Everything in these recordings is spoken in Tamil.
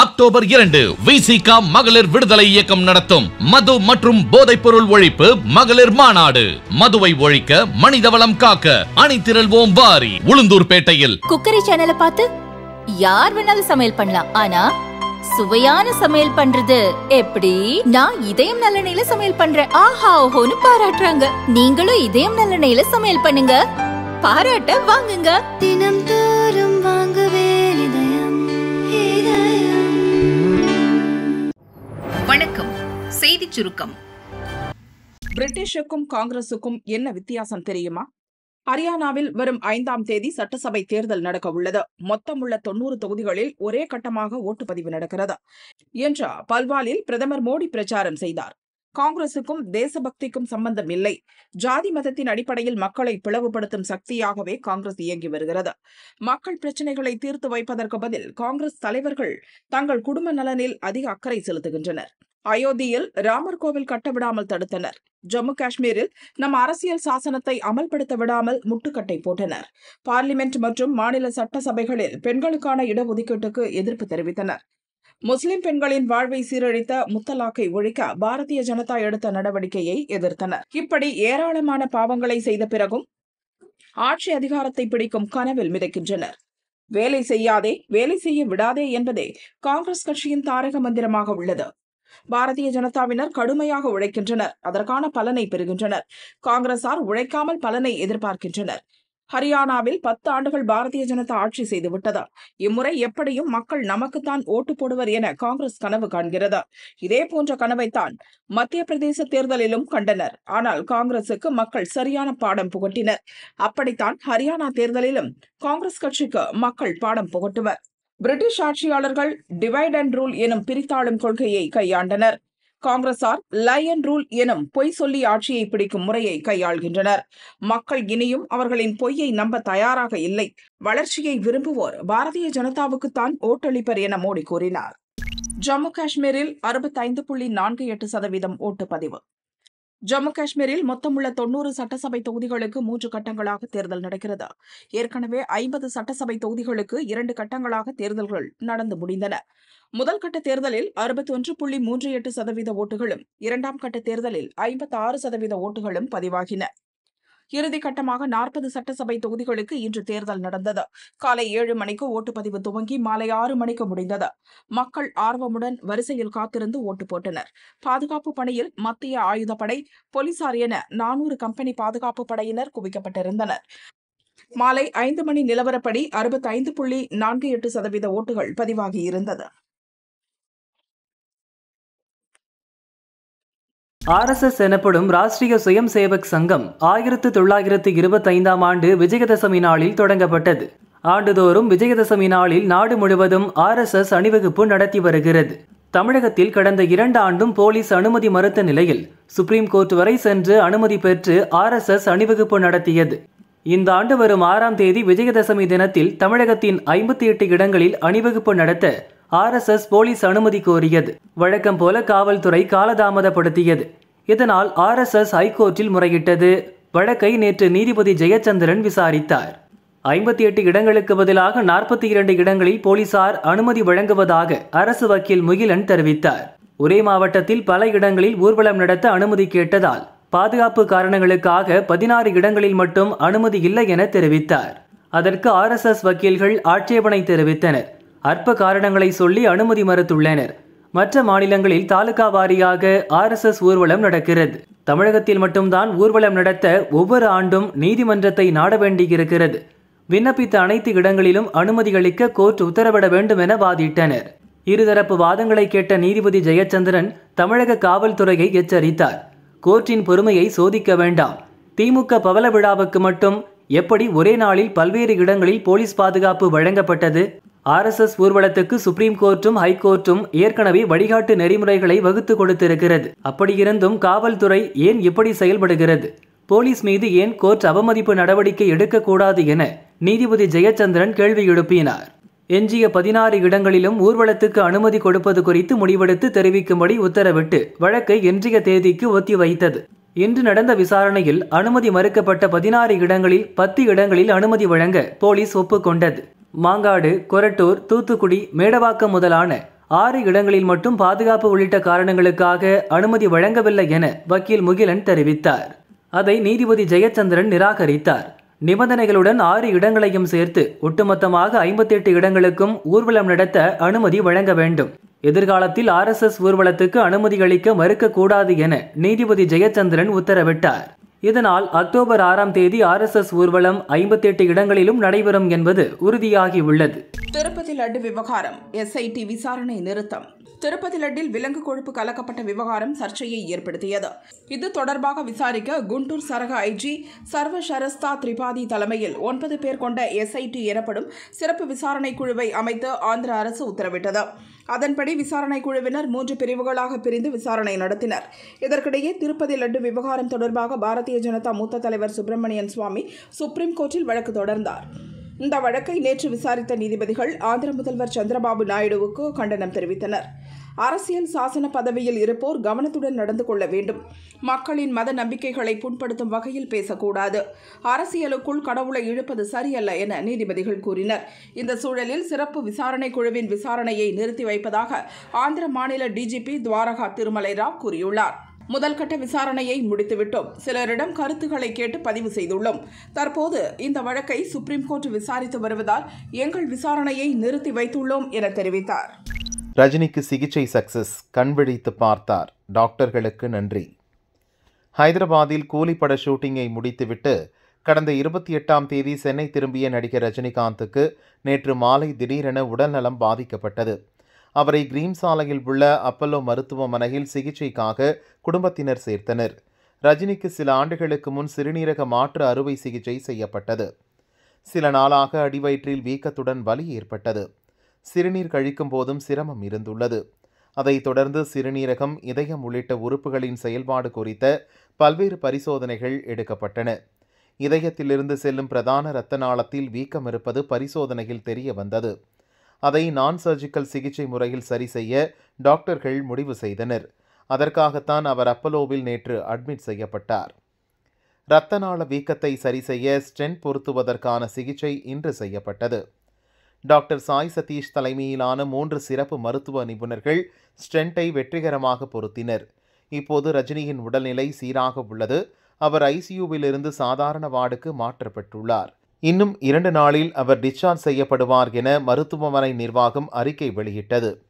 அக்டோபர் இரண்டு விசிகா மகளிர் விடுதலை இயக்கம் நடத்தும். மது மற்றும் போதைப் பொருள் ஒழிப்பு மகளிர் மாநாடு. மதுவை ஒழிக்க மனிதவளம் காக்க அணிதிரள்வோம் வாரி உளுந்தூர்பேட்டையில் குக்கரி சேனலை பார்த்து யார் வேணாலும் சமையல் பண்ணலாம். ஆனா சுவையான சமையல் பண்றது எப்படி? நான் இதயம் நல்லெண்ணெயில சமையல் பண்றேன். ஆஹா ஓஹோன்னு பாராட்டுறாங்க. நீங்களும் இதயம் நல்லெண்ணெயில சமையல் பண்ணுங்க. பாராட்ட வாங்குங்க. தினம் தோறும் வாங்குவே வணக்கம். செய்தி சுருக்கம். பிரிட்டிஷுக்கும் காங்கிரசுக்கும் என்ன வித்தியாசம் தெரியுமா? ஹரியானாவில் வரும் ஐந்தாம் தேதி சட்டசபை தேர்தல் நடக்க உள்ளது மொத்தமுள்ள தொன்னூறு தொகுதிகளில் ஒரே கட்டமாக ஓட்டுப்பதிவு நடக்கிறது. என்ற பல்வாலில் பிரதமர் மோடி பிரச்சாரம் செய்தார். காங்கிரசுக்கும் தேசபக்திக்கும் சம்பந்தம் இல்லை. ஜாதி மதத்தின் அடிப்படையில் மக்களை பிளவுபடுத்தும் சக்தியாகவே காங்கிரஸ் இயங்கி வருகிறது. மக்கள் பிரச்சினைகளை தீர்த்து வைப்பதற்கு பதில் காங்கிரஸ் தலைவர்கள் தங்கள் குடும்ப நலனில் அதிக அக்கறை செலுத்துகின்றனர். அயோத்தியில் ராமர் கோவில் கட்டவிடாமல் தடுத்தனர். ஜம்மு காஷ்மீரில் நம் அரசியல் சாசனத்தை அமல்படுத்த விடாமல் முட்டுக்கட்டை போட்டனர். பார்லிமெண்ட் மற்றும் மாநில சட்டசபைகளில் பெண்களுக்கான இடஒதுக்கீட்டுக்கு எதிர்ப்பு தெரிவித்தனர். முஸ்லிம் பெண்களின் வாழ்வை சீரழித்த முத்தலாக்கை ஒழிக்க பாரதிய ஜனதா எடுத்த நடவடிக்கையை எதிர்த்தனர். இப்படி ஏராளமான பாவங்களை செய்த பிறகும் ஆட்சி அதிகாரத்தை பிடிக்கும் கனவில் மிதக்கின்றனர். வேலை செய்யாதே வேலை செய்ய விடாதே என்பதே காங்கிரஸ் கட்சியின் தாரக மந்திரமாக உள்ளது. பாரதிய ஜனதாவினர் கடுமையாக உழைக்கின்றனர். அதற்கான பலனை பெறுகின்றனர். காங்கிரசார் உழைக்காமல் பலனை எதிர்பார்க்கின்றனர். ஹரியானாவில் பத்து ஆண்டுகள் பாரதிய ஜனதா ஆட்சி செய்துவிட்டது இம்முறை எப்படியும் மக்கள் நமக்குத்தான் ஓட்டு போடுவர் என காங்கிரஸ் கனவு காண்கிறது. இதே போன்ற கனவைத்தான் மத்திய பிரதேச தேர்தலிலும் கண்டனர். ஆனால் காங்கிரசுக்கு மக்கள் சரியான பாடம் புகட்டினர். அப்படித்தான் ஹரியானா தேர்தலிலும் காங்கிரஸ் கட்சிக்கு மக்கள் பாடம் புகட்டுவர். பிரிட்டிஷ் ஆட்சியாளர்கள் டிவைட் அண்ட் ரூல் எனும் பிரித்தாளும் கொள்கையை கையாண்டனர். காங்கிரசார் லயன் ரூல் எனும் பொய் சொல்லி ஆட்சியை பிடிக்கும் முறையை கையாள்கின்றனர். மக்கள் இனியும் அவர்களின் பொய்யை நம்ப தயாராக இல்லை. வளர்ச்சியை விரும்புவோர் பாரதிய ஜனதாவுக்குத்தான் ஓட்டளிப்பர் என மோடி கூறினார். ஜம்மு காஷ்மீரில் அறுபத்தைந்து புள்ளி நான்கு எட்டு சதவீதம் ஓட்டுப்பதிவு ஜம்மு காஷ்மீரில் மொத்தமுள்ள தொன்னூறு சட்டசபை தொகுதிகளுக்கு மூன்று கட்டங்களாக தேர்தல் நடக்கிறது. ஏற்கனவே ஐம்பது சட்டசபை தொகுதிகளுக்கு இரண்டு கட்டங்களாக தேர்தல்கள் நடந்து முடிந்தன. முதல் கட்ட தேர்தலில் அறுபத்தி ஒன்று புள்ளி மூன்று எட்டு சதவீத ஓட்டுகளும் இரண்டாம் கட்ட தேர்தலில் ஐம்பத்தி ஆறு சதவீத ஓட்டுகளும் பதிவாகின. இறுதிக்கட்டமாக நாற்பது சட்டசபை தொகுதிகளுக்கு இன்று தேர்தல் நடந்தது. காலை ஏழு மணிக்கு ஓட்டுப்பதிவு துவங்கி மாலை ஆறு மணிக்கு முடிந்தது. மக்கள் ஆர்வமுடன் வரிசையில் காத்திருந்து ஓட்டு போட்டனர். பாதுகாப்பு பணியில் மத்திய ஆயுதப்படை போலீசார் என நானூறு கம்பெனி பாதுகாப்பு படையினர் குவிக்கப்பட்டிருந்தனர். மாலை ஐந்து மணி நிலவரப்படி அறுபத்தைந்து புள்ளி நான்கு எட்டு சதவீத ஓட்டுகள் பதிவாகியிருந்தது ஆர்எஸ்எஸ் எனப்படும் ராஷ்டிரிய சுயம் சேவக் சங்கம் ஆயிரத்து தொள்ளாயிரத்து இருபத்தைந்தாம் ஆண்டு விஜயதசமி நாளில் தொடங்கப்பட்டது. ஆண்டுதோறும் விஜயதசமி நாளில் நாடு முழுவதும் ஆர்எஸ்எஸ் அணிவகுப்பு நடத்தி வருகிறது. தமிழகத்தில் கடந்த இரண்டு ஆண்டும் போலீஸ் அனுமதி மறுத்த நிலையில் சுப்ரீம் கோர்ட் வரை சென்று அனுமதி பெற்று ஆர்எஸ்எஸ் அணிவகுப்பு நடத்தியது. இந்த ஆண்டு வரும் ஆறாம் தேதி விஜயதசமி தினத்தில் தமிழகத்தின் ஐம்பத்தி எட்டு இடங்களில் அணிவகுப்பு நடத்த ஆர்எஸ்எஸ் போலீஸ் அனுமதி கோரியது வழக்கம் போல காவல்துறை காலதாமதப்படுத்தியது. இதனால் ஆர்எஸ்எஸ் ஹைகோர்ட்டில் முறையிட்டது. வழக்கை நேற்று நீதிபதி ஜெயச்சந்திரன் விசாரித்தார். ஐம்பத்தி எட்டு இடங்களுக்கு பதிலாக நாற்பத்தி இரண்டு இடங்களில் போலீசார் அனுமதி வழங்குவதாக அரசு வக்கீல் முகிலன் தெரிவித்தார். ஒரே மாவட்டத்தில் பல இடங்களில் ஊர்வலம் நடத்த அனுமதி கேட்டதால் பாதுகாப்பு காரணங்களுக்காக பதினாறு இடங்களில் மட்டும் அனுமதி இல்லை என தெரிவித்தார். அதற்கு ஆர்எஸ்எஸ் வக்கீல்கள் ஆட்சேபனை தெரிவித்தனர். அற்ப காரணங்களை சொல்லி அனுமதி மறுத்துள்ளனர். மற்ற மாநிலங்களில் தாலுகா வாரியாக ஆர்எஸ்எஸ் ஊர்வலம் நடக்கிறது. தமிழகத்தில் மட்டும்தான் ஊர்வலம் நடத்த ஒவ்வொரு ஆண்டும் நீதிமன்றத்தை நாட வேண்டியிருக்கிறது. விண்ணப்பித்த அனைத்து இடங்களிலும் அனுமதி அளிக்க கோர்ட் உத்தரவிட வேண்டும் என வாதிட்டனர். இருதரப்பு வாதங்களை கேட்ட நீதிபதி ஜெயச்சந்திரன் தமிழக காவல்துறையை எச்சரித்தார். கோர்ட்டின் பொறுமையை சோதிக்க வேண்டாம். திமுக பவள விழாவுக்கு மட்டும் எப்படி ஒரே நாளில் பல்வேறு இடங்களில் போலீஸ் பாதுகாப்பு வழங்கப்பட்டது? ஆர்எஸ்எஸ் ஊர்வலத்துக்கு சுப்ரீம் கோர்ட்டும் ஹைகோர்ட்டும் ஏற்கனவே வழிகாட்டு நெறிமுறைகளை வகுத்து கொடுத்திருக்கிறது. அப்படியிருந்தும் காவல்துறை ஏன் இப்படி செயல்படுகிறது? போலீஸ் மீது ஏன் கோர்ட் அவமதிப்பு நடவடிக்கை எடுக்கக்கூடாது என நீதிபதி ஜெயச்சந்திரன் கேள்வி எழுப்பினார். எஞ்சிய பதினாறு இடங்களிலும் ஊர்வலத்துக்கு அனுமதி கொடுப்பது குறித்து முடிவெடுத்து தெரிவிக்கும்படி உத்தரவிட்டு வழக்கை இன்றைய தேதிக்கு ஒத்திவைத்தது இன்று நடந்த விசாரணையில் அனுமதி மறுக்கப்பட்ட பதினாறு இடங்களில் பத்து இடங்களில் அனுமதி வழங்க போலீஸ் ஒப்புக்கொண்டது. மாங்காடு கொரட்டூர் தூத்துக்குடி மேடவாக்கம் முதலான ஆறு இடங்களில் மட்டும் பாதுகாப்பு உள்ளிட்ட காரணங்களுக்காக அனுமதி வழங்கவில்லை என வக்கீல் முகிலன் தெரிவித்தார். அதை நீதிபதி ஜெயச்சந்திரன் நிராகரித்தார். நிபந்தனைகளுடன் ஆறு இடங்களையும் சேர்த்து ஒட்டுமொத்தமாக ஐம்பத்தெட்டு இடங்களுக்கும் ஊர்வலம் நடத்த அனுமதி வழங்க வேண்டும். எதிர்காலத்தில் ஆர்எஸ்எஸ் ஊர்வலத்துக்கு அனுமதி அளிக்க மறுக்கக்கூடாது என நீதிபதி ஜெயச்சந்திரன் உத்தரவிட்டார். இதனால் அக்டோபர் ஆறாம் தேதி ஆர்எஸ்எஸ் ஊர்வலம் ஐம்பத்தெட்டு இடங்களிலும் நடைபெறும் என்பது உறுதியாகியுள்ளது. திருப்பதி லட்டு விவகாரம் எஸ்ஐடி விசாரணை நிறுத்தம். திருப்பதி லட்டில் விலங்கு கொழுப்பு கலக்கப்பட்ட விவகாரம் சர்ச்சையை ஏற்படுத்தியது. இது தொடர்பாக விசாரிக்க குண்டூர் சரக ஐஜி சர்வ ஷரஸ்தா திரிபாதி தலைமையில் ஒன்பது பேர் கொண்ட எஸ்ஐடி எனப்படும் சிறப்பு விசாரணை குழுவை அமைத்து ஆந்திர அரசு உத்தரவிட்டது. அதன்படி விசாரணை குழுவினர் மூன்று பிரிவுகளாக பிரிந்து விசாரணை நடத்தினர். இதற்கிடையே திருப்பதி லட்டு விவகாரம் தொடர்பாக பாரதிய ஜனதா மூத்த தலைவர் சுப்பிரமணியன் சுவாமி சுப்ரீம் கோர்ட்டில் வழக்கு தொடர்ந்தார். இந்த வழக்கை நேற்று விசாரித்த நீதிபதிகள் ஆந்திர முதல்வர் சந்திரபாபு நாயுடுவுக்கு கண்டனம் தெரிவித்தனர். அரசியல் சாசன பதவியில் இருப்போர் கவனத்துடன் நடந்து கொள்ள வேண்டும். மக்களின் மத நம்பிக்கைகளை புண்படுத்தும் வகையில் பேசக்கூடாது. அரசியலுக்குள் கடவுளை இழுப்பது சரியல்ல என நீதிபதிகள் கூறினர். இந்த சூழலில் சிறப்பு விசாரணை குழுவின் விசாரணையை நிறுத்தி வைப்பதாக ஆந்திர மாநில டிஜிபி துவாரகா திருமலை ராவ் கூறியுள்ளார். முதல்கட்ட விசாரணையை முடித்துவிட்டோம். சிலரிடம் கருத்துக்களை கேட்டு பதிவு செய்துள்ளோம். தற்போது இந்த வழக்கை சுப்ரீம் கோர்ட் விசாரித்து வருவதால் எங்கள் விசாரணையை நிறுத்தி வைத்துள்ளோம் என தெரிவித்தார். ரஜினிக்கு சிகிச்சை சக்சஸ் கண் விழித்து பார்த்தார். டாக்டர்களுக்கு நன்றி. ஹைதராபாத்தில் கூலிப்பட ஷூட்டிங்கை முடித்துவிட்டு கடந்த இருபத்தி எட்டாம் தேதி சென்னை திரும்பிய நடிகர் ரஜினிகாந்துக்கு நேற்று மாலை திடீரென உடல்நலம் பாதிக்கப்பட்டது. அவரை கிரீம் சாலையில் உள்ள அப்பல்லோ மருத்துவமனையில் சிகிச்சைக்காக குடும்பத்தினர் சேர்த்தனர். ரஜினிக்கு சில ஆண்டுகளுக்கு முன் சிறுநீரக மாற்று அறுவை சிகிச்சை செய்யப்பட்டது. சில நாளாக அடிவயிற்றில் வீக்கத்துடன் வலி ஏற்பட்டது. சிறுநீர் கழிக்கும் போதும் சிரமம் இருந்துள்ளது. அதைத் தொடர்ந்து சிறுநீரகம் இதயம் உள்ளிட்ட உறுப்புகளின் செயல்பாடு குறித்த பல்வேறு பரிசோதனைகள் எடுக்கப்பட்டன. இதயத்திலிருந்து செல்லும் பிரதான இரத்த நாளத்தில் வீக்கம் இருப்பது பரிசோதனையில் தெரிய வந்தது. அதை நான் சர்ஜிக்கல் சிகிச்சை முறையில் சரி செய்ய டாக்டர்கள் முடிவு செய்தனர். அதற்காகத்தான் அவர் அப்பலோவில் நேற்று அட்மிட் செய்யப்பட்டார். இரத்த நாள வீக்கத்தை சரி செய்ய ஸ்டென்ட் பொருத்துவதற்கான சிகிச்சை இன்று செய்யப்பட்டது. டாக்டர் சாய் சதீஷ் தலைமையிலான மூன்று சிறப்பு மருத்துவ நிபுணர்கள் ஸ்டென்ட்டை வெற்றிகரமாக பொருத்தினர். இப்போது ரஜினியின் உடல்நிலை சீராக உள்ளது. அவர் ஐசியூவில் இருந்து சாதாரண வார்டுக்கு மாற்றப்பட்டுள்ளார். இன்னும் இரண்டு நாளில் அவர் டிஸ்சார்ஜ் செய்யப்படுவார் என மருத்துவமனை நிர்வாகம் அறிக்கை வெளியிட்டது.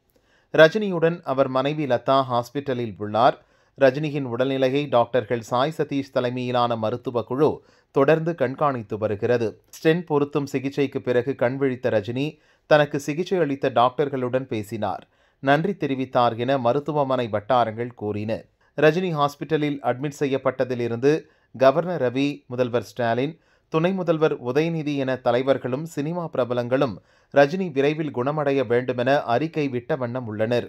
ரஜினியுடன் அவர் மனைவி லதா ஹாஸ்பிட்டலில் உள்ளார். ரஜினியின் உடல்நிலையை டாக்டர்கள் சாய் சதீஷ் தலைமையிலான மருத்துவ குழு தொடர்ந்து கண்காணித்து வருகிறது. ஸ்டென்ட் பொருத்தும் சிகிச்சைக்கு பிறகு கண் விழித்த ரஜினி தனக்கு சிகிச்சை அளித்த டாக்டர்களுடன் பேசினார். நன்றி தெரிவித்தார் என மருத்துவமனை வட்டாரங்கள் கூறின. ரஜினி ஹாஸ்பிட்டலில் அட்மிட் செய்யப்பட்டதிலிருந்து கவர்னர் ரவி முதல்வர் ஸ்டாலின் துணை முதல்வர் உதயநிதி என தலைவர்களும் சினிமா பிரபலங்களும் ரஜினி விரைவில் குணமடைய வேண்டுமென அறிக்கை விட்ட வண்ணம் உள்ளனர்.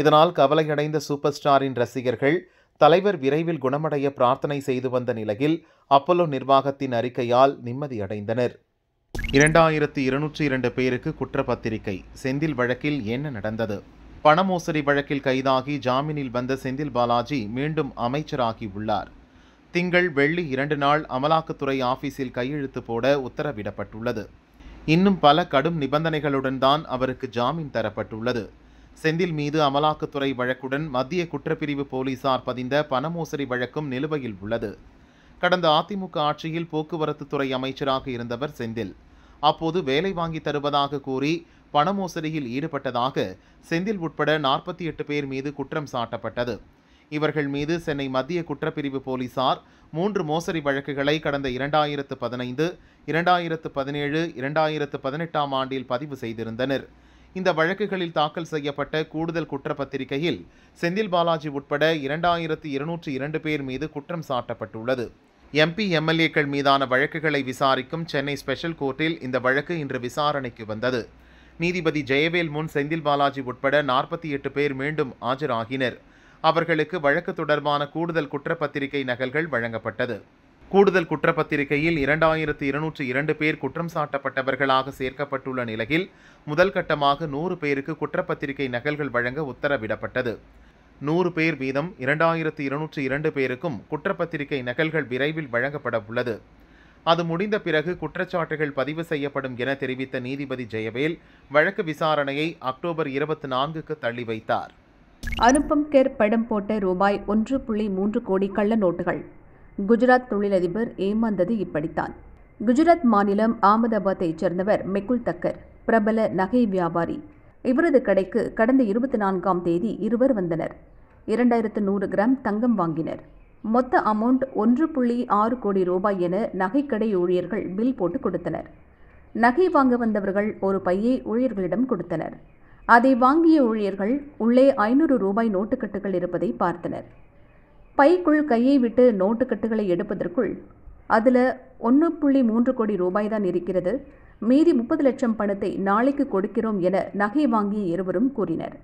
இதனால் கவலையடைந்த சூப்பர் ஸ்டாரின் ரசிகர்கள் தலைவர் விரைவில் குணமடைய பிரார்த்தனை செய்து வந்த நிலையில் அப்பல்லோ நிர்வாகத்தின் அறிக்கையால் நிம்மதியடைந்தனர். இரண்டாயிரத்து இருநூற்றி இரண்டு பேருக்கு குற்றப்பத்திரிகை செந்தில் வழக்கில் என்ன நடந்தது? பண மோசடி வழக்கில் கைதாகி ஜாமீனில் வந்த செந்தில் பாலாஜி மீண்டும் அமைச்சராகி உள்ளார். திங்கள் வெள்ளி இரண்டு நாள் அமலாக்கத்துறை ஆபீஸில் கையெழுத்து போட உத்தரவிடப்பட்டுள்ளது. இன்னும் பல கடும் நிபந்தனைகளுடன் தான் அவருக்கு ஜாமீன் தரப்பட்டுள்ளது. செந்தில் மீது அமலாக்கத்துறை வழக்குடன் மத்திய குற்றப்பிரிவு போலீசார் பதிந்த பணமோசடி வழக்கும் நிலுவையில் உள்ளது. கடந்த அதிமுக ஆட்சியில் போக்குவரத்து துறை அமைச்சராக இருந்தவர் செந்தில். அப்போது வேலை வாங்கி தருவதாக கூறி பணமோசடியில் ஈடுபட்டதாக செந்தில் உட்பட நாற்பத்தி எட்டு பேர் மீது குற்றம் சாட்டப்பட்டது. இவர்கள் மீது சென்னை மத்திய குற்றப்பிரிவு போலீசார் மூன்று மோசடி வழக்குகளை கடந்த இரண்டாயிரத்து பதினைந்து இரண்டாயிரத்து பதினேழு இரண்டாயிரத்து பதினெட்டாம் ஆண்டில் பதிவு செய்திருந்தனர். இந்த வழக்குகளில் தாக்கல் செய்யப்பட்ட கூடுதல் குற்றப்பத்திரிகையில் செந்தில் பாலாஜி உட்பட இரண்டாயிரத்து இருநூற்று இரண்டு பேர் மீது குற்றம் சாட்டப்பட்டுள்ளது. எம்பி எம்எல்ஏக்கள் மீதான வழக்குகளை விசாரிக்கும் சென்னை ஸ்பெஷல் கோர்ட்டில் இந்த வழக்கு இன்று விசாரணைக்கு வந்தது. நீதிபதி ஜெயவேல் முன் செந்தில் பாலாஜி உட்பட நாற்பத்தி எட்டு பேர் மீண்டும் ஆஜராகினர். அவர்களுக்கு வழக்கு தொடர்பான கூடுதல் குற்றப்பத்திரிகை நகல்கள் வழங்கப்பட்டது. கூடுதல் குற்றப்பத்திரிகையில் இரண்டாயிரத்து இருநூற்று இரண்டு பேர் குற்றம் சாட்டப்பட்டவர்களாக சேர்க்கப்பட்டுள்ள நிலையில் முதல் கட்டமாக நூறு பேருக்கு குற்றப்பத்திரிகை நகல்கள் வழங்க உத்தரவிடப்பட்டது. நூறு பேர் வீதம் இரண்டாயிரத்து இருநூற்று இரண்டு பேருக்கும் குற்றப்பத்திரிகை நகல்கள் விரைவில் வழங்கப்பட உள்ளது. அது முடிந்த பிறகு குற்றச்சாட்டுகள் பதிவு செய்யப்படும் என தெரிவித்த நீதிபதி ஜெயவேல் வழக்கு விசாரணையை அக்டோபர் இருபத்தி நான்குக்கு தள்ளி வைத்தார். அனுப்பம் கேர் படம் போட்ட ரூபாய் ஒன்று புள்ளி மூன்று கோடி கள்ள நோட்டுகள். குஜராத் தொழிலதிபர் ஏமாந்தது இப்படித்தான். குஜராத் மாநிலம் ஆமதாபாத்தைச் சேர்ந்தவர் மெக்குல் தக்கர் பிரபல நகை வியாபாரி. இவரது கடைக்கு கடந்த இருபத்தி நான்காம் தேதி இருவர் வந்தனர். இரண்டாயிரத்து நூறு கிராம் தங்கம் வாங்கினர். மொத்த அமௌண்ட் ஒன்று புள்ளி ஆறு கோடி ரூபாய் என நகைக்கடை ஊழியர்கள் பில் போட்டு கொடுத்தனர். நகை வாங்க வந்தவர்கள் ஒரு பையை ஊழியர்களிடம் கொடுத்தனர். அதை வாங்கிய ஊழியர்கள் உள்ளே ஐநூறு ரூபாய் நோட்டுக்கட்டுகள் இருப்பதை பார்த்தனர். பைக்குள் கையை விட்டு நோட்டுக்கட்டுகளை எடுப்பதற்குள் அதில் ஒன்று புள்ளி மூன்று கோடி ரூபாய் தான் இருக்கிறது. மீதி முப்பது லட்சம் பணத்தை நாளைக்கு கொடுக்கிறோம் என நகை வாங்கிய இருவரும் கூறினர்.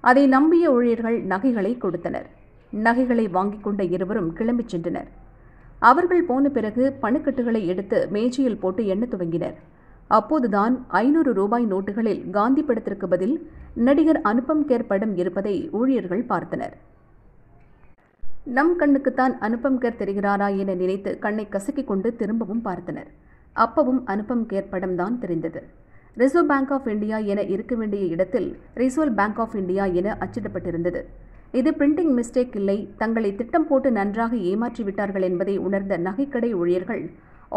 அதை நம்பிய ஊழியர்கள் நகைகளை கொடுத்தனர். நகைகளை வாங்கிக் கொண்ட இருவரும் கிளம்பிச் சென்றனர். அவர்கள் போன பிறகு பணக்கட்டுகளை எடுத்து மேஜையில் போட்டு எண்ண துவங்கினர். அப்போதுதான் ஐநூறு ரூபாய் நோட்டுகளில் காந்தி படத்திற்கு பதில் நடிகர் அனுபம் கேர் படம் இருப்பதை ஊழியர்கள் பார்த்தனர். நம் கண்ணுக்குத்தான் அனுபம் கேர் தெரிகிறாரா என நினைத்து கண்ணை கசக்கிக் கொண்டு திரும்பவும் பார்த்தனர். அப்பவும் அனுபம் கேர் படம் தான் தெரிந்தது. ரிசர்வ் பேங்க் ஆஃப் இந்தியா என இருக்க வேண்டிய இடத்தில் ரிசர்வ் பேங்க் ஆஃப் இந்தியா என அச்சிடப்பட்டிருந்தது. இது பிரிண்டிங் மிஸ்டேக் இல்லை. தங்களை திட்டம் போட்டு நன்றாக ஏமாற்றி விட்டார்கள் என்பதை உணர்ந்த நகைக்கடை ஊழியர்கள்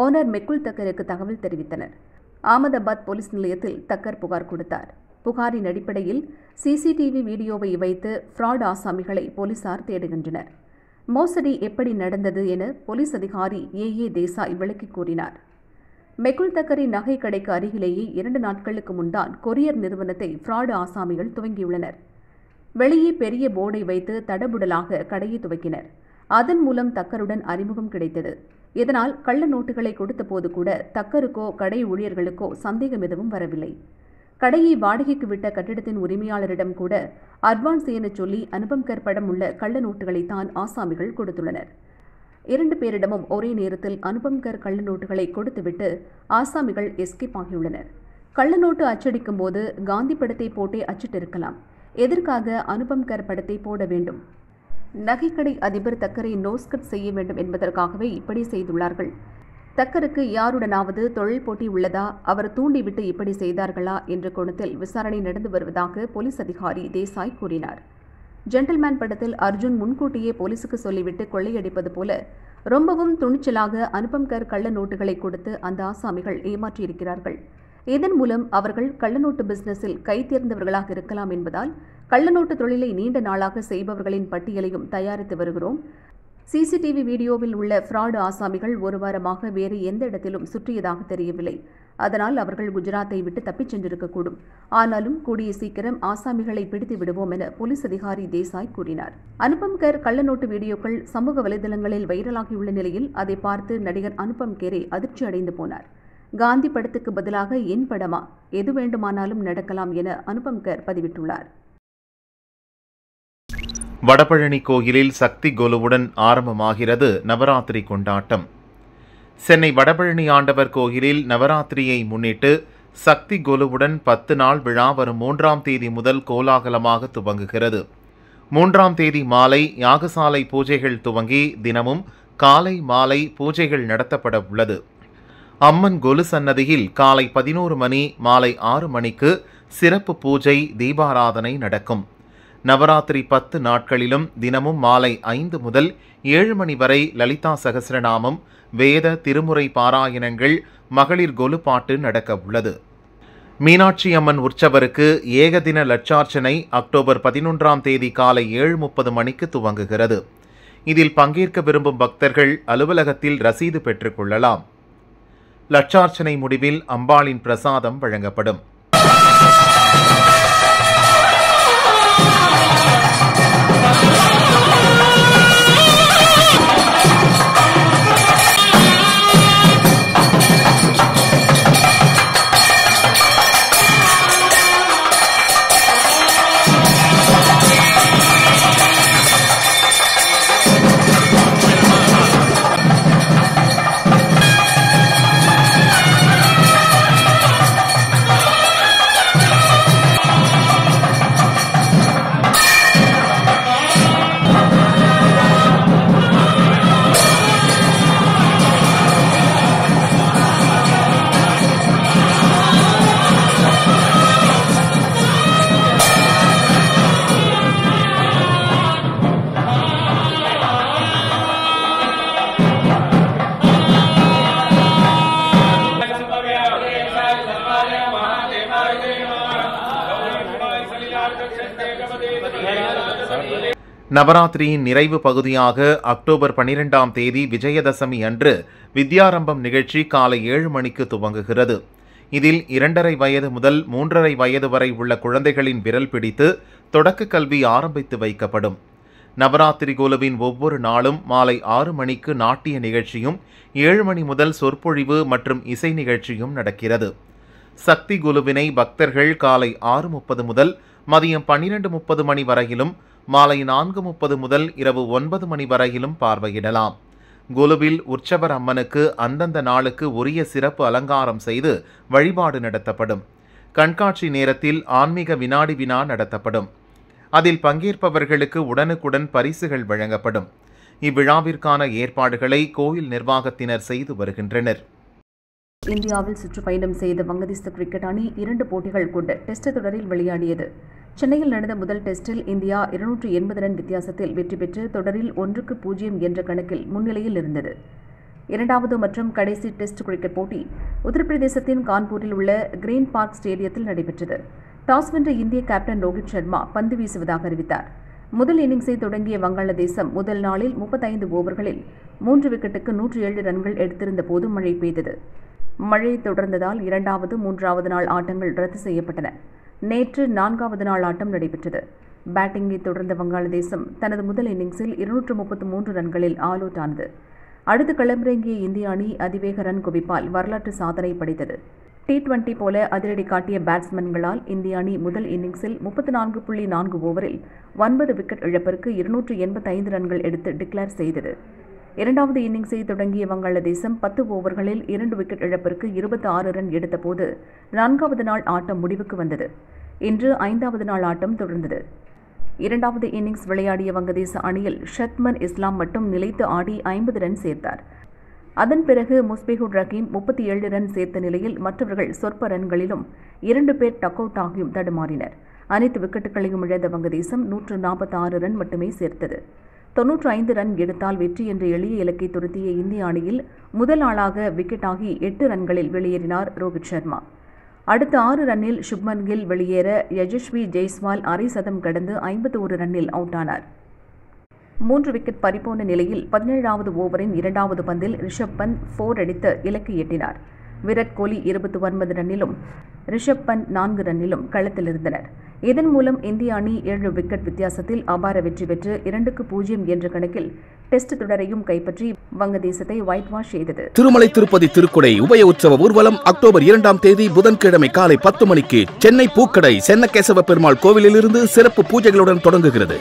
ஓனர் மெக்குல் தக்கருக்கு தகவல் தெரிவித்தனர். ஆமதாபாத் போலீஸ் நிலையத்தில் தக்கர் புகார் கொடுத்தார். புகாரின் அடிப்படையில் சிசிடிவி வீடியோவை வைத்து ஃப்ராட் ஆசாமிகளை போலீசார் தேடுகின்றனர். மோசடி எப்படி நடந்தது என போலீஸ் அதிகாரி ஏ. ஏ. தேசாய் விளக்கி கூறினார். மெகுல் தக்கரி நகை கடைக்கு அருகிலேயே இரண்டு நாட்களுக்கு முன்தான் கொரியர் நிறுவனத்தை ஃப்ராடு ஆசாமிகள் துவங்கியுள்ளனர். வெளியே பெரிய போர்டை வைத்து தடபுடலாக கடையை துவக்கினர். அதன் மூலம் தக்கருடன் அறிமுகம் கிடைத்தது. இதனால் கள்ள நோட்டுகளை கொடுத்தபோது கூட தக்கருக்கோ கடை ஊழியர்களுக்கோ சந்தேகம் எதுவும் வரவில்லை. கடையை வாடகைக்கு விட்ட கட்டிடத்தின் உரிமையாளரிடம் கூட அட்வான்ஸ் எனச் சொல்லி அனுபம்கர் படம் உள்ள கள்ள நோட்டுகளைத்தான் ஆசாமிகள் கொடுத்துள்ளனர். இரண்டு பேரிடமும் ஒரே நேரத்தில் அனுபம்கர் கள்ள நோட்டுகளை கொடுத்துவிட்டு ஆசாமிகள் எஸ்கேப் ஆகியுள்ளனர். கள்ள நோட்டு அச்சடிக்கும் போது காந்தி படத்தை போட்டே அச்சிட்டிருக்கலாம். எதற்காக அனுபம்கர் படத்தை போட வேண்டும்? நகைக்கடை அதிபர் தக்கரை நோஸ்கட் செய்ய வேண்டும் என்பதற்காகவே இப்படி செய்துள்ளார்கள். தக்கருக்கு யாருடனாவது தொழில் போட்டி உள்ளதா? அவர் தூண்டிவிட்டு இப்படி செய்தார்களா? என்ற கோணத்தில் விசாரணை நடந்து வருவதாக போலீஸ் அதிகாரி தேசாய் கூறினார். ஜென்டில்மேன் படத்தில் அர்ஜுன் முன்கூட்டியே போலீசுக்கு சொல்லிவிட்டு கொள்ளையடிப்பது போல ரொம்பவும் துணிச்சலாக அனுபம்கர் கள்ள நோட்டுகளை கொடுத்து அந்த ஆசாமிகள் ஏமாற்றியிருக்கிறார்கள். இதன் மூலம் அவர்கள் கள்ளநோட்டு பிசினஸில் கை தேர்ந்தவர்களாக இருக்கலாம் என்பதால் கள்ளநோட்டு தொழிலை நீண்ட நாளாக செய்பவர்களின் பட்டியலையும் தயாரித்து வருகிறோம். சிசிடிவி வீடியோவில் உள்ள ஃப்ராடு ஆசாமிகள் ஒரு வாரமாக வேறு எந்த இடத்திலும் சுற்றியதாக தெரியவில்லை. அதனால் அவர்கள் குஜராத்தை விட்டு தப்பிச் சென்றிருக்கக்கூடும். ஆனாலும் கூடிய சீக்கிரம் ஆசாமிகளை பிடித்து விடுவோம் என போலீஸ் அதிகாரி தேசாய் கூறினார். அனுபம் கேர் கள்ளநோட்டு வீடியோக்கள் சமூக வலைதளங்களில் வைரலாகியுள்ள நிலையில் அதை பார்த்து நடிகர் அனுபம் கேரே அதிர்ச்சி அடைந்து போனார். காந்தி படத்துக்கு பதிலாக என் படமா? எது வேண்டுமானாலும் நடக்கலாம் என அனுபம் கேர் பதிவிட்டுள்ளார். வடபழனி கோயிலில் சக்தி கொலுவுடன் ஆரம்பமாகிறது நவராத்திரி கொண்டாட்டம். சென்னை வடபழனி ஆண்டவர் கோயிலில் நவராத்திரியை முன்னிட்டு சக்தி கொலுவுடன் பத்து நாள் விழா வரும் மூன்றாம் தேதி முதல் கோலாகலமாக துவங்குகிறது. மூன்றாம் தேதி மாலை யாகசாலை பூஜைகள் துவங்கி தினமும் காலை மாலை பூஜைகள் நடத்தப்பட உள்ளது. அம்மன் கொலு சன்னதியில் காலை பதினோரு மணி மாலை ஆறு மணிக்கு சிறப்பு பூஜை தீபாராதனை நடக்கும். நவராத்திரி பத்து நாட்களிலும் தினமும் மாலை ஐந்து முதல் ஏழு மணி வரை லலிதா சகசிரநாமம் வேத திருமுறை பாராயணங்கள் மகளிர் கொலு பாட்டு நடக்க உள்ளது. மீனாட்சி அம்மன் உற்சவருக்கு ஏகதின லட்சார்ச்சனை அக்டோபர் பதினொன்றாம் தேதி காலை ஏழு முப்பது மணிக்கு துவங்குகிறது. இதில் பங்கேற்க விரும்பும் பக்தர்கள் அலுவலகத்தில் ரசீது பெற்றுக்கொள்ளலாம் லட்சார்ச்சனை முடிவில் அம்பாளின் பிரசாதம் வழங்கப்படும். நவராத்திரியின் நிறைவு பகுதியாக அக்டோபர் பனிரெண்டாம் தேதி விஜயதசமி அன்று வித்யாரம்பம் நிகழ்ச்சி காலை ஏழு மணிக்கு துவங்குகிறது. இதில் இரண்டரை வயது முதல் மூன்றரை வயது வரை உள்ள குழந்தைகளின் விரல் பிடித்து தொடக்க கல்வி ஆரம்பித்து வைக்கப்படும். நவராத்திரி குழுவின் ஒவ்வொரு நாளும் மாலை ஆறு மணிக்கு நாட்டிய நிகழ்ச்சியும் ஏழு மணி முதல் சொற்பொழிவு மற்றும் இசை நிகழ்ச்சியும் நடக்கிறது. சக்தி குழுவினை பக்தர்கள் காலை ஆறு முப்பது முதல் மதியம் பன்னிரண்டு முப்பது மணி வரையிலும் மாலை நான்கு முப்பது முதல் இரவு ஒன்பது மணி வரையிலும் பார்வையிடலாம். குலுவில் உற்சவர் அம்மனுக்கு அந்தந்த நாளுக்கு உரிய சிறப்பு அலங்காரம் செய்து வழிபாடு நடத்தப்படும். கண்காட்சி நேரத்தில் ஆன்மீக வினாடி வினா நடத்தப்படும். அதில் பங்கேற்பவர்களுக்கு உடனுக்குடன் பரிசுகள் வழங்கப்படும். இவ்விழாவிற்கான ஏற்பாடுகளை கோயில் நிர்வாகத்தினர் செய்து வருகின்றனர். இந்தியாவில் சுற்றுப்பயணம் செய்த வங்கதேச கிரிக்கெட் அணி இரண்டு போட்டிகள் கொண்ட டெஸ்ட் தொடரில் விளையாடியது. சென்னையில் நடந்த முதல் டெஸ்டில் இந்தியா இருநூற்று எண்பது ரன் வித்தியாசத்தில் வெற்றி பெற்று தொடரில் ஒன்றுக்கு பூஜ்ஜியம் என்ற கணக்கில் முன்னிலையில் இருந்தது. இரண்டாவது மற்றும் கடைசி டெஸ்ட் கிரிக்கெட் போட்டி உத்தரப்பிரதேசத்தின் கான்பூரில் உள்ள கிரீன் பார்க் ஸ்டேடியத்தில் நடைபெற்றது. டாஸ் வென்ற இந்திய கேப்டன் ரோஹித் சர்மா பந்து வீசுவதாக அறிவித்தார். முதல் இன்னிங்ஸை தொடங்கிய வங்காளதேசம் முதல் நாளில் முப்பத்தைந்து ஓவர்களில் மூன்று விக்கெட்டுக்கு நூற்றி ஏழு ரன்கள் எடுத்திருந்த போது மழை பெய்தது. மழை தொடர்ந்ததால் இரண்டாவது மூன்றாவது நாள் ஆட்டங்கள் ரத்து செய்யப்பட்டன. நேற்று நான்காவது நாள் ஆட்டம் நடைபெற்றது. பேட்டிங்கை தொடர்ந்த வங்காளதேசம் தனது முதல் இன்னிங்ஸில் இருநூற்று முப்பத்து மூன்று ரன்களில் ஆல் அவுட் ஆனது. அடுத்து களமிறங்கிய இந்திய அணி அதிவேக ரன் குவிப்பால் வரலாற்று சாதனை படைத்தது. டி டுவெண்டி போல அதிரடி காட்டிய பேட்ஸ்மேன்களால் இந்திய அணி முதல் இன்னிங்ஸில் முப்பத்து நான்கு புள்ளி நான்கு ஓவரில் ஒன்பது விக்கெட் இழப்பிற்கு இருநூற்று எண்பத்தைந்து ரன்கள் எடுத்து டிக்ளேர் செய்தது. இரண்டாவது இன்னிங்ஸை தொடங்கிய வங்காளதேசம் பத்து ஓவர்களில் இரண்டு விக்கெட் இழப்பிற்கு இருபத்தி ஆறு ரன் எடுத்தபோது நான்காவது நாள் ஆட்டம் முடிவுக்கு வந்தது. இன்று ஐந்தாவது நாள் ஆட்டம் தொடர்ந்தது. இரண்டாவது இன்னிங்ஸ் விளையாடிய வங்கதேச அணியில் ஷத்மன் இஸ்லாம் மட்டும் நிலைத்து ஆடி ஐம்பது ரன் சேர்த்தார். அதன் பிறகு முஸ்பிகுட் ரஹீம் முப்பத்தி ஏழு ரன் சேர்த்த நிலையில் மற்றவர்கள் சொற்ப ரன்களிலும் இரண்டு பேர் டக் அவுட் ஆகியும் தடுமாறினர். அனைத்து விக்கெட்டுகளையும் இழந்த வங்கதேசம் நூற்று நாற்பத்தி ஆறு ரன் மட்டுமே சேர்த்தது. தொன்னூற்று ஐந்து ரன் எடுத்தால் வெற்றி என்ற எளிய இலக்கை துரத்திய இந்திய அணியில் முதல் ஆளாக விக்கெட்டாகி எட்டு ரன்களில் வெளியேறினார் ரோஹித் சர்மா. அடுத்த ஆறு ரன்னில் சுப்மன் கில் வெளியேற யஜஸ்வி ஜெய்ஸ்வால் அரை சதம் கடந்து ஐம்பத்தி ஒரு ரன்னில் அவுட் ஆனார் மூன்று விக்கெட் பறிபோன நிலையில் பதினேழாவது ஓவரின் இரண்டாவது பந்தில் ரிஷப் பந்த் ஃபோர் அடித்து இலக்கு எட்டினார். விராட் கோலி இருபத்தி ஒன்பது ரன்னிலும் ரிஷப் பந்த் நான்கு ரன்னிலும் களத்தில் இருந்தனர் இதன் மூலம் இந்திய அணி ஏழு விக்கெட் வித்தியாசத்தில் அபார வெற்றி பெற்று இரண்டுக்கு பூஜ்ஜியம் என்ற கணக்கில் டெஸ்ட் தொடரையும் கைப்பற்றி வங்கதேசத்தை ஒயிட் வாஷ் செய்தது. திருமலை திருப்பதி திருக்குடை உபய உற்சவ ஊர்வலம் அக்டோபர் இரண்டாம் தேதி புதன்கிழமை காலை பத்து மணிக்கு சென்னை பூக்கடை சென்னகேசவ பெருமாள் கோவிலிலிருந்து சிறப்பு பூஜைகளுடன் தொடங்குகிறது.